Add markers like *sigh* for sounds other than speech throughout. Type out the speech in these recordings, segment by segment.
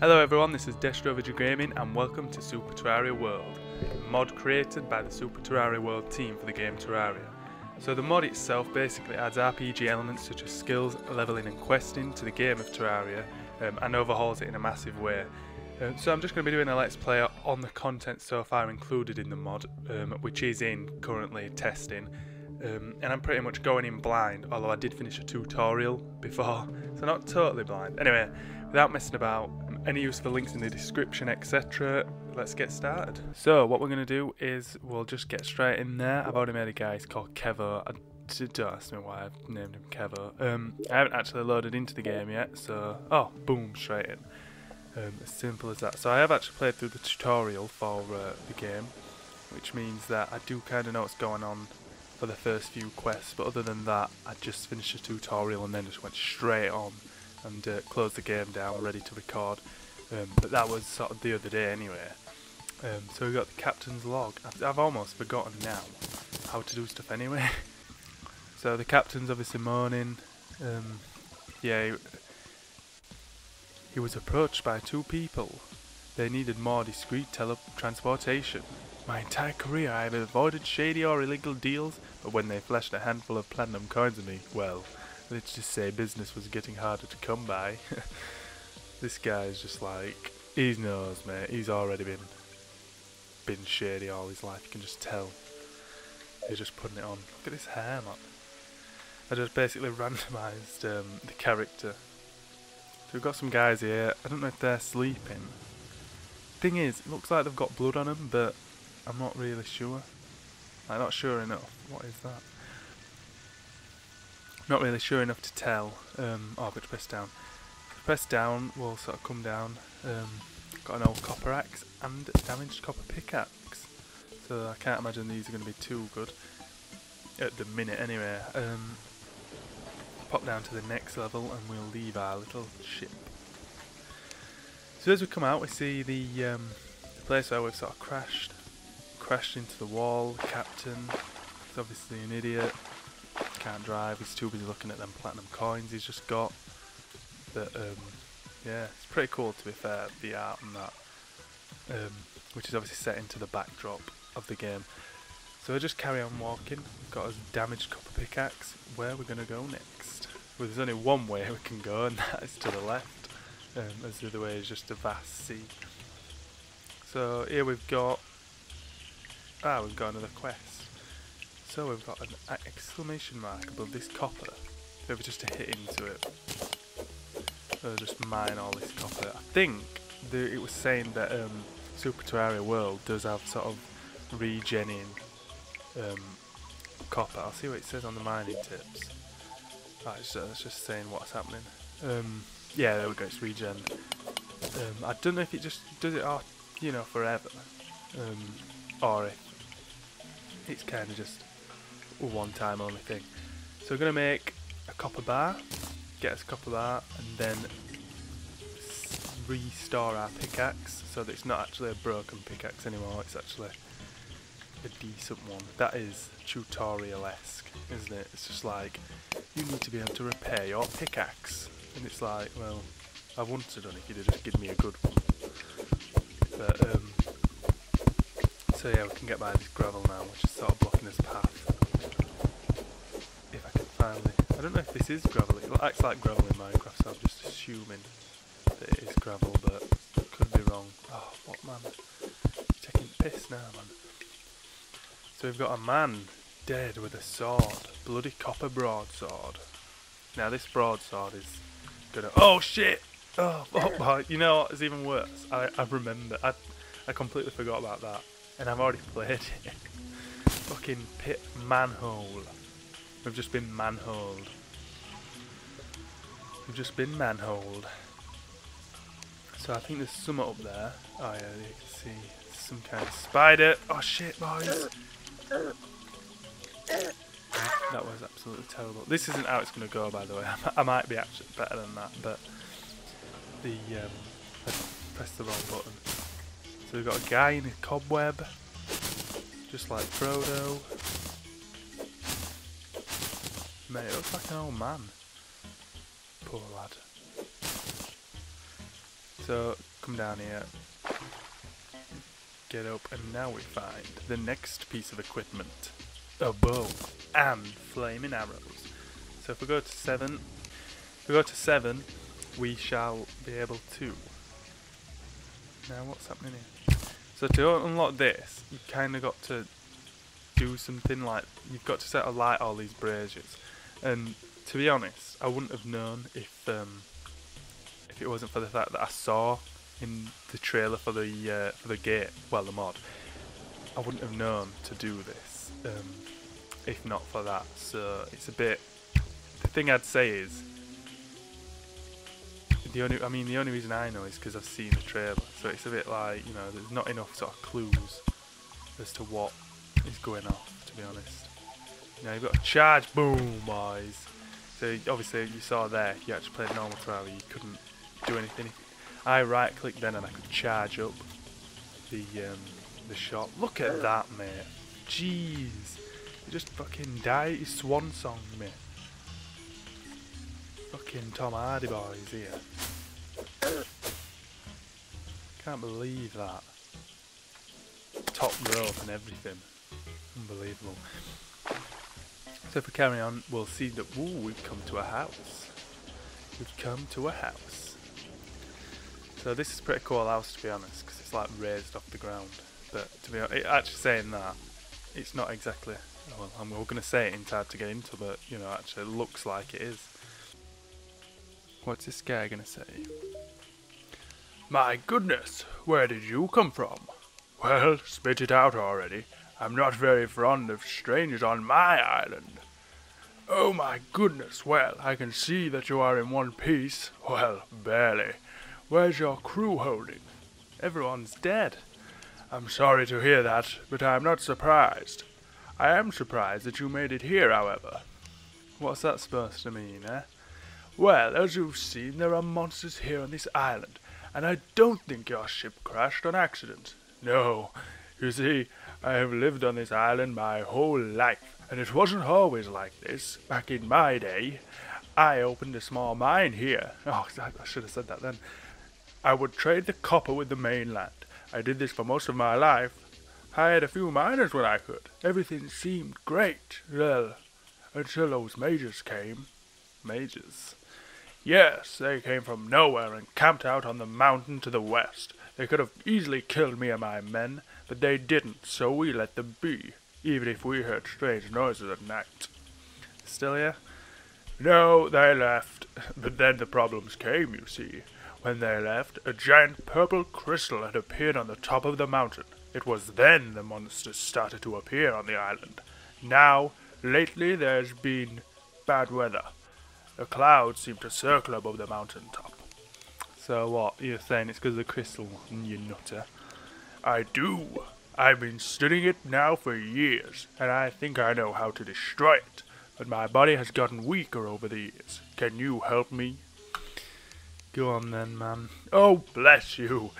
Hello everyone, this is Destrovydra Gaming and welcome to Super Terraria World, a mod created by the Super Terraria World team for the game Terraria. So the mod itself basically adds RPG elements such as skills, leveling and questing to the game of Terraria um, and overhauls it in a massive way. Um, so I'm just going to be doing a let's play on the content so far included in the mod, um, which is in currently testing. Um, and I'm pretty much going in blind, although I did finish a tutorial before, *laughs* so not totally blind. Anyway, without messing about, any useful links in the description, etc. Let's get started. So what we're going to do is we'll just get straight in there. I've already made a guy, he's called Kevo. I don't ask me why I've named him Kevo. Um, I haven't actually loaded into the game yet, so... Oh, boom, straight in. Um, as simple as that. So I have actually played through the tutorial for uh, the game, which means that I do kind of know what's going on for the first few quests, but other than that, I just finished the tutorial and then just went straight on and uh, closed the game down, ready to record. Um, but that was sort of the other day anyway. Um, so we got the captain's log. I've, I've, almost forgotten now how to do stuff anyway. *laughs* so the captain's obviously moaning. Um, yeah, he, he was approached by two people. They needed more discreet teletransportation. My entire career I have avoided shady or illegal deals, but when they flashed a handful of platinum coins at me, well, let's just say business was getting harder to come by. *laughs* this guy's just like, he knows, mate. He's already been been shady all his life. You can just tell. He's just putting it on. Look at his hair, man. I just basically *laughs* randomised um, the character. So we've got some guys here. I don't know if they're sleeping. Thing is, it looks like they've got blood on them, but I'm not really sure. I'm not sure enough. What is that? Not really sure enough to tell. Um, oh, but press down. Press down will sort of come down. Um, got an old copper axe and damaged copper pickaxe. So I can't imagine these are going to be too good at the minute anyway. Um, pop down to the next level and we'll leave our little ship. So as we come out we see the, um, the place where we've sort of crashed crashed into the wall. Captain is obviously an idiot. Can't drive. He's too busy looking at them platinum coins he's just got. But um, yeah, it's pretty cool to be fair. The art and that, um, which is obviously set into the backdrop of the game. So we'll just carry on walking. We've got a damaged copper pickaxe. Where we're we going to go next? Well, there's only one way we can go, and *laughs* that is to the left. Um, as the other way is just a vast sea. So here we've got Ah, we've got another quest. So we've got an exclamation mark above this copper. If just to hit into it, we'll just mine all this copper. I think the, it was saying that um, Super Terraria World does have sort of regening um, copper. I'll see what it says on the mining tips. Right, so it's just saying what's happening. Um, yeah, there we go, it's regen. Um, I don't know if it just does it, all, you know, forever. Um, or if it's kind of just one time only thing. So we're going to make a copper bar, get us a copper bar, and then restore our pickaxe so that it's not actually a broken pickaxe anymore, it's actually a decent one. That is tutorial-esque, isn't it? It's just like, you need to be able to repair your pickaxe. And it's like, well, I wouldn't have done it if you'd just given me a good one. But, um, so yeah, we can get by this gravel now, which is sort of blocking this path. I don't know if this is gravel. It acts like gravel in Minecraft, so I'm just assuming that it is gravel, but could be wrong. Oh, what man? You're taking piss now, man. So we've got a man dead with a sword. Bloody copper broadsword. Now this broadsword is gonna... Oh shit! Oh, *laughs* oh, oh you know what? It's even worse. I, I remember. I, I completely forgot about that. And I've already *laughs* played it. Fucking pit manhole. We've just been manholed. We've just been manholed. So I think there's some up there. Oh yeah, you can see some kind of spider. Oh shit, boys. That was absolutely terrible. This isn't how it's going to go, by the way. *laughs* I might be actually better than that, but the um, I pressed the wrong button. So we've got a guy in a cobweb, just like Frodo. Mate, it looks like an old man. Poor lad. So come down here, get up, and now we find the next piece of equipment: a bow and flaming arrows. So if we go to seven, if we go to seven, we shall be able to. Now what's happening here? So to unlock this, you kind of got to do something like you've got to set a light all these braziers, and to be honest, I wouldn't have known if um, if it wasn't for the fact that I saw in the trailer for the uh, for the gate, well the mod, I wouldn't have known to do this um, if not for that. So it's a bit. The thing I'd say is the only I mean the only reason I know is because I've seen the trailer, so it's a bit like you know there's not enough sort of clues as to what is going on. To be honest, know you've got a charge, boom, boys. So obviously you saw there, you actually played normal trial, you couldn't do anything. I right clicked then and I could charge up the um, the shot. Look at that, mate. Jeez, you just fucking died. You swan song, mate. Fucking Tom Hardy boys here. Can't believe that. Top rope and everything. Unbelievable. So if we carry on, we'll see that, ooh, we've come to a house. We've come to a house. So this is pretty cool house to be honest, because it's like raised off the ground. But to be honest, actually saying that, it's not exactly, well, I'm all going to say it in time to get into, but, you know, actually it looks like it is. What's this guy going to say? My goodness, where did you come from? Well, spit it out already. I'm not very fond of strangers on my island. Oh my goodness, well, I can see that you are in one piece. Well, barely. Where's your crew holding? Everyone's dead. I'm sorry to hear that, but I'm not surprised. I am surprised that you made it here, however. What's that supposed to mean, eh? Well, as you've seen, there are monsters here on this island, and I don't think your ship crashed on accident. No, you see, I have lived on this island my whole life, and it wasn't always like this. Back in my day, I opened a small mine here. Oh, I should have said that then. I would trade the copper with the mainland. I did this for most of my life. I had a few miners when I could. Everything seemed great. Well, until those mages came. Mages? Yes, they came from nowhere and camped out on the mountain to the west. They could have easily killed me and my men, but they didn't, so we let them be, even if we heard strange noises at night. Still here? No, they left. But then the problems came, you see. When they left, a giant purple crystal had appeared on the top of the mountain. It was then the monsters started to appear on the island. Now, lately, there's been bad weather. The clouds seem to circle above the mountain top. So what? You're saying it's because of the crystal, you nutter? I do. I've been studying it now for years, and I think I know how to destroy it. But my body has gotten weaker over the years. Can you help me? Go on then, man. Oh, bless you.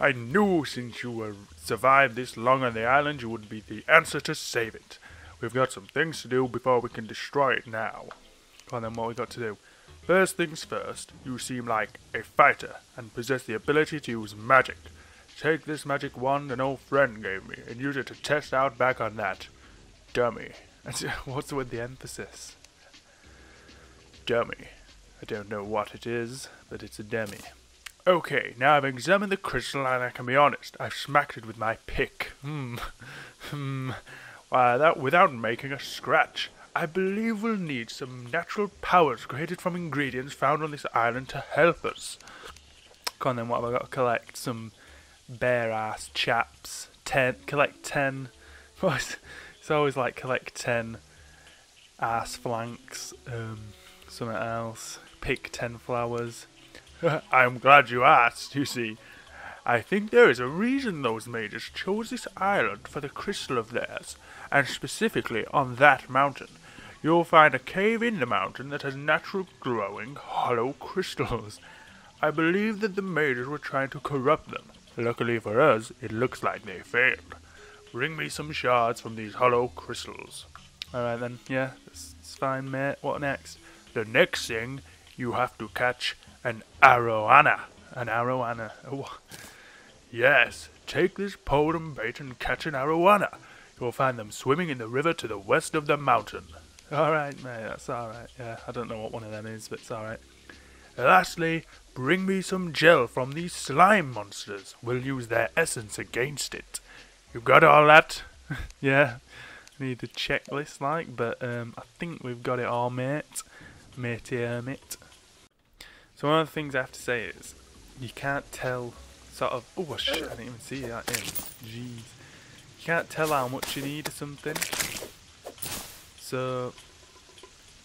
I knew since you were survived this long on the island, you would be the answer to save it. We've got some things to do before we can destroy it now. Come on then, what we got to do? First things first, you seem like a fighter and possess the ability to use magic. Take this magic wand an old friend gave me and use it to test out back on that dummy. *laughs* What's with the emphasis? Dummy. I don't know what it is, but it's a dummy. Okay, now I've examined the crystal and I can be honest, I've smacked it with my pick. Hmm. *laughs* Hmm. Why, that without making a scratch. I believe we'll need some natural powers created from ingredients found on this island to help us. Come on then, what have I got to collect? Some bare ass chaps. Ten, collect ten. *laughs* it's always like collect ten ass flanks. Um, something else. Pick ten flowers. *laughs* I'm glad you asked, you see. I think there is a reason those mages chose this island for the crystal of theirs, and specifically on that mountain. You'll find a cave in the mountain that has natural growing hollow crystals. I believe that the mages were trying to corrupt them. Luckily for us, it looks like they failed. Bring me some shards from these hollow crystals. Alright then, yeah, it's, it's fine, mate. What next? The next thing, you have to catch an arowana. an arowana. Oh, yes, take this pole and bait and catch an arowana. You'll find them swimming in the river to the west of the mountain. Alright, mate, that's alright. Yeah, I don't know what one of them is, but it's alright. Lastly, bring me some gel from these slime monsters. We'll use their essence against it. You got all that? *laughs* yeah, need the checklist, like, but um, I think we've got it all, mate. Matey hermit. So one of the things I have to say is, you can't tell, sort of, oh shit, I didn't even see that in. Jeez. You can't tell how much you need or something. So,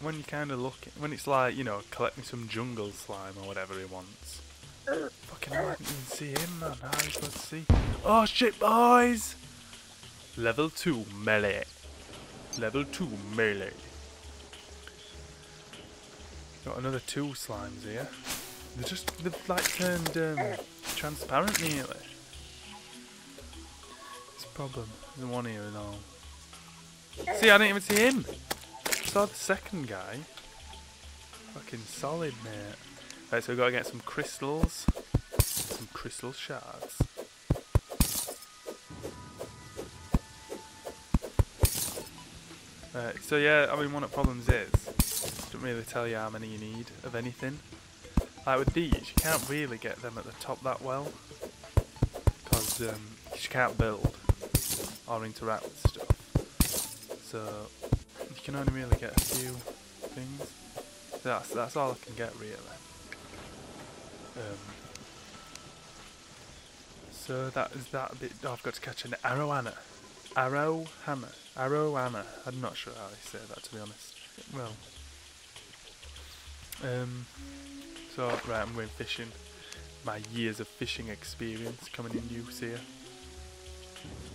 when you kind of look, when it's like, you know, collect me some jungle slime or whatever he wants. *clears throat* Fucking I didn't even see him, man. How are you supposed to see? Oh shit, boys! Level 2 melee. Level 2 melee. Got another two slimes here. They're just, they've like turned um, transparent nearly. It's a problem. There's one here and all. See, I didn't even see him. Saw the second guy. Fucking solid, mate. Right, so we've got to get some crystals. Some crystal shards. Right, so yeah, I mean one of the problems is, doesn't really tell you how many you need of anything. Like with these, you can't really get them at the top that well. Because um, you can't build or interact with stuff. So can only really get a few things. That's that's all I can get really. Um, so that is that bit. Oh, I've got to catch an arowana. Arrow hammer. Arrow hammer. I'm not sure how I say that to be honest. Well. Um. So right, I'm going fishing. My years of fishing experience coming in use here.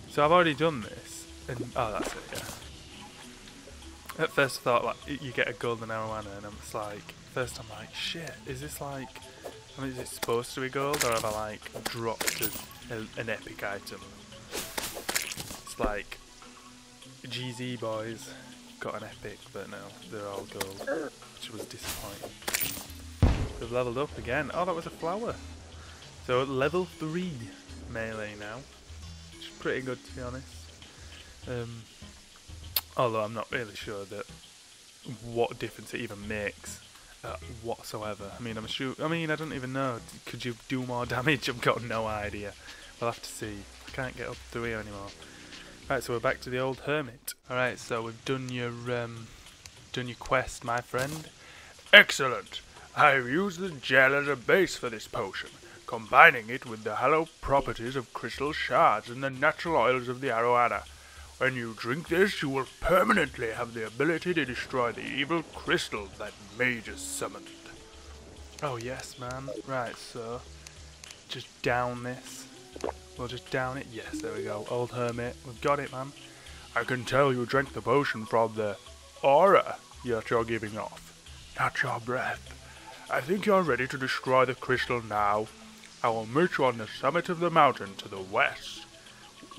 So I've already done this, and oh, that's it. Yeah. At first I thought like you get a golden arowana, and I'm just like, first I'm like, shit, is this like, I mean, is it supposed to be gold, or have I like dropped a, a, an epic item? It's like, GZ boys got an epic, but no, they're all gold, which was disappointing. We've leveled up again. Oh, that was a flower. So level three melee now, which is pretty good to be honest. Um, although I'm not really sure that what difference it even makes uh, whatsoever. I mean, I'm sure. I mean, I don't even know. Could you do more *laughs* damage? I've got no idea. We'll have to see. I can't get up through here anymore. Right, so we're back to the old hermit. All right, so we've done your um, done your quest, my friend. Excellent. I've used the gel as a base for this potion, combining it with the hallowed properties of crystal shards and the natural oils of the arowana. When you drink this, you will permanently have the ability to destroy the evil crystal that Mage has summoned. Oh yes, man. Right, so just down this. We'll just down it. Yes, there we go. Old hermit. We've got it, man. I can tell you drank the potion from the aura that you're giving off, not your breath. I think you're ready to destroy the crystal now. I will meet you on the summit of the mountain to the west.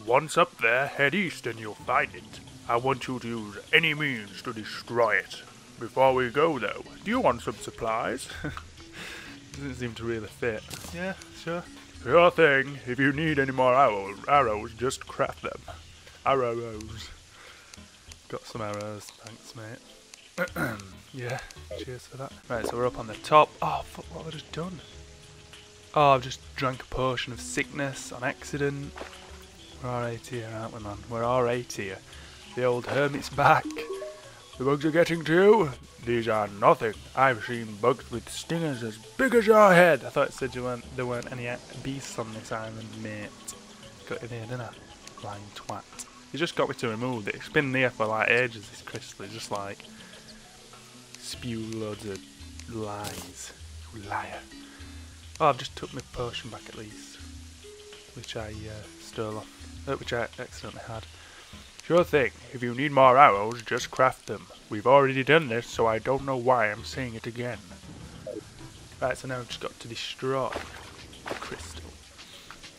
Once up there, head east and you'll find it. I want you to use any means to destroy it. Before we go, though, do you want some supplies? *laughs* *laughs* Doesn't seem to really fit. Yeah, sure. Sure thing. If you need any more arrows, arrows just craft them. Arrows. Got some arrows, thanks, mate. *clears throat* yeah, cheers for that. Right, so we're up on the top. Oh, fuck, what have I just done? Oh, I've just drank a potion of sickness on accident. We're alright here, aren't we, man? We're alright here. The old hermit's back. The bugs are getting to you? These are nothing. I've seen bugs with stingers as big as your head. I thought it said weren't, there weren't any beasts on this island, mate. Got it here, didn't I? Blind twat. You just got me to remove it. It's been there for like ages, this crystal. It's just like spew loads of lies. You liar. Oh, I've just took my potion back at least. Which I uh, stole off. Which I accidentally had. Sure thing. If you need more arrows, just craft them. We've already done this, so I don't know why I'm saying it again. Right, so now I've just got to destroy the crystal.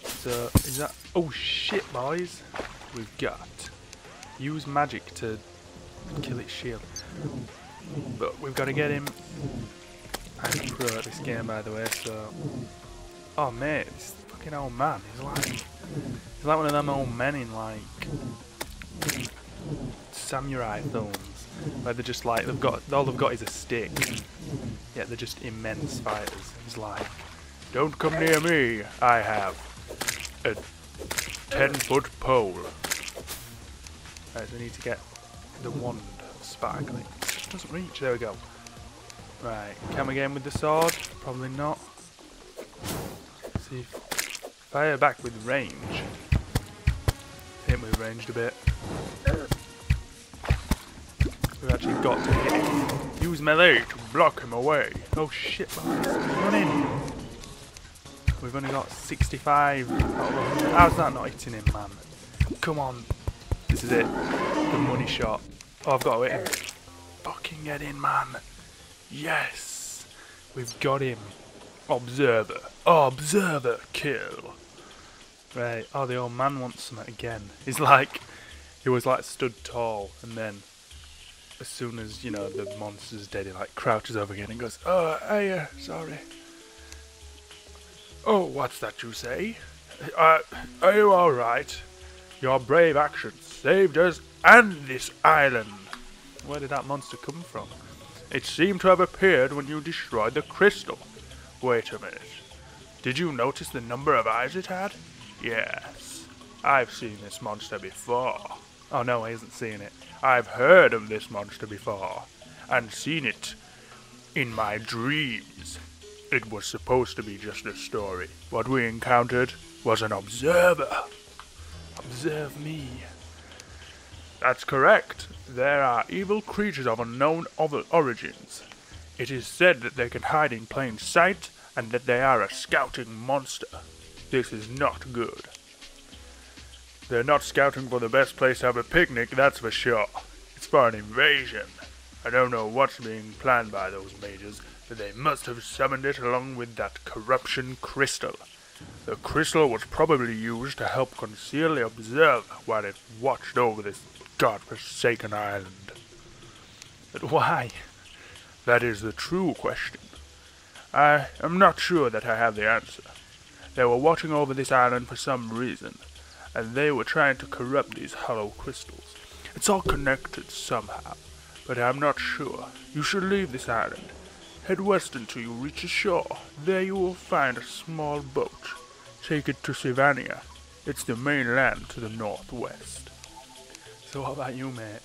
So, is that... Oh shit, boys! We've got... Use magic to kill its shield. But we've got to get him... I'm pro at this game, by the way, so... Oh mate, fucking old man. He's like he's like one of them old men in like samurai films. Where they're just like they've got all they've got is a stick. Yeah, they're just immense fighters. He's like Don't come near me. I have a ten foot pole. Right, we need to get the wand sparkling. Doesn't reach, there we go. Right, can we get him with the sword? Probably not. see, fire back with range. Hit with ranged a bit. We've actually got to hit him. Use melee to block him away. Oh shit. Running! We've only got 65 out of 100. How's that not hitting him, man? Come on. This is it. The money shot. Oh, I've got to hit him. Fucking get in, man. Yes! We've got him. Observer. Observer kill. Right. Oh, the old man wants something again. He's like, he was like stood tall, and then as soon as you know the monster's dead, he like crouches over again and goes, "Oh, hey, uh, sorry." Oh, what's that you say? Uh, are you all right? Your brave actions saved us and this island. Where did that monster come from? It seemed to have appeared when you destroyed the crystal. Wait a minute. Did you notice the number of eyes it had? Yes. I've seen this monster before. Oh no, I hasn't seen it. I've heard of this monster before, and seen it in my dreams. It was supposed to be just a story. What we encountered was an observer. Observe me. That's correct. There are evil creatures of unknown origins. It is said that they can hide in plain sight and that they are a scouting monster. This is not good. They're not scouting for the best place to have a picnic, that's for sure. It's for an invasion. I don't know what's being planned by those mages, but they must have summoned it along with that corruption crystal. The crystal was probably used to help conceal the observer while it watched over this god-forsaken island. But why? That is the true question. I am not sure that I have the answer. They were watching over this island for some reason, and they were trying to corrupt these hollow crystals. It's all connected somehow, but I'm not sure. You should leave this island. Head west until you reach the shore. There you will find a small boat. Take it to Sivania. It's the mainland to the northwest. So what about you, mate?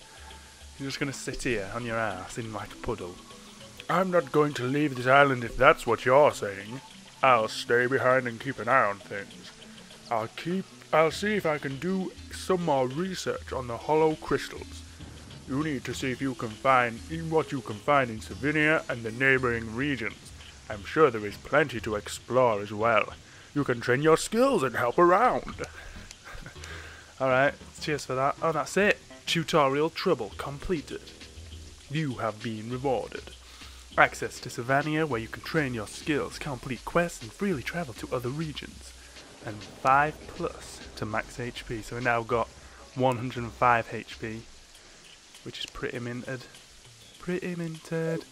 You're just gonna sit here on your ass in like a puddle. I'm not going to leave this island if that's what you're saying. I'll stay behind and keep an eye on things. I'll keep I'll see if I can do some more research on the hollow crystals. You need to see if you can find what you can find in Savinia and the neighboring regions. I'm sure there is plenty to explore as well. You can train your skills and help around. *laughs* Alright, cheers for that. Oh, that's it. Tutorial trouble completed. You have been rewarded. Access to Savania where you can train your skills, complete quests, and freely travel to other regions. And 5 plus to max HP. So we now got 105 HP, which is pretty minted. Pretty minted.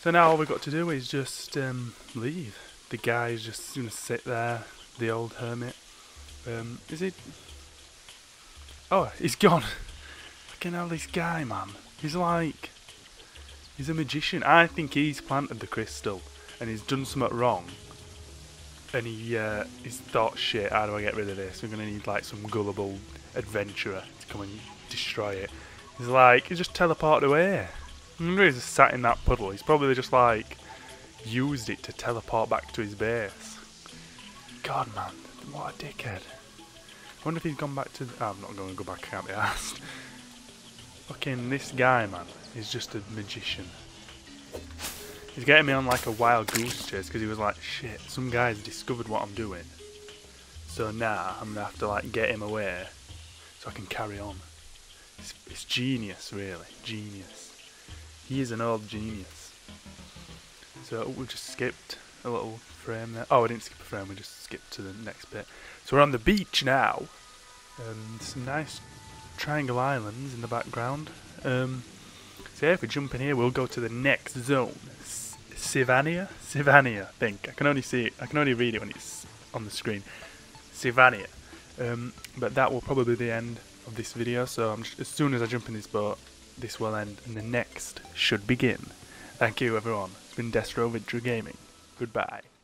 So now all we've got to do is just um, leave. The guy's just gonna sit there, the old hermit. Um, is it? Oh, he's gone. *laughs* Fucking hell, this guy, man. He's like, he's a magician. I think he's planted the crystal, and he's done something wrong. And he, uh, he's thought, shit, how do I get rid of this? We're gonna need like some gullible adventurer to come and destroy it. He's like, he just teleported away. I wonder he's just sat in that puddle. He's probably just like used it to teleport back to his base. God, man, what a dickhead. I wonder if he's gone back to. Oh, I'm not going to go back. I can't be asked. Fucking this guy, man, is just a magician. He's getting me on like a wild goose chase because he was like, shit, some guy's discovered what I'm doing. So now I'm gonna have to like get him away so I can carry on. It's, it's genius, really, genius. He is an old genius. So we just skipped a little frame there. Oh, I didn't skip a frame. We just skipped to the next bit. So we're on the beach now. Um, some nice triangle islands in the background. Um, so if we jump in here, we'll go to the next zone. Sivania? Sivania, I think. I can only see it, I can only read it when it's on the screen. Sivania. Um, but that will probably be the end of this video, so just, as soon as I jump in this boat, this will end and the next should begin. Thank you everyone. It's been Destrovydra Gaming. Goodbye.